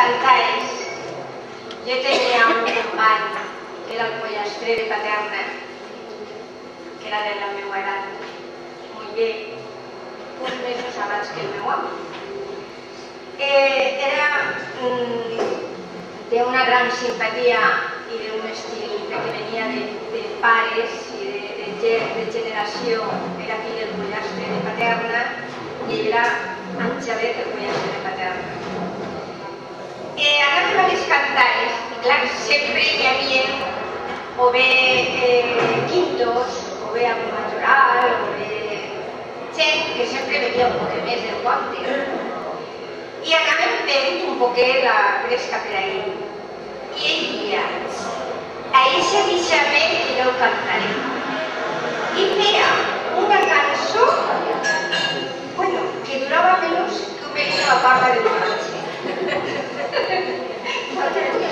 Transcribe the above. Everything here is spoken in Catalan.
cantaires, jo tenia un company, que era el pollastre de Paterna, que era de la meva edat, bé, uns mesos abans que el meu home. Eh, era d'una gran simpatia i d'un estil que venia de, de pares i de, de, de generació, era fill del pollastre de Paterna i era que volia ser de paterna. Eh, anàvem a les cantares, i clar, sempre hi havia o bé eh, quintos, o bé algun majoral, o bé gent que sempre venia un poc més del compte. I anàvem fent un poquet la fresca per ahir. I ell dia, a ese que no cantaré. I feia una cançó bueno, que durava menys que un a la parla de Thank you.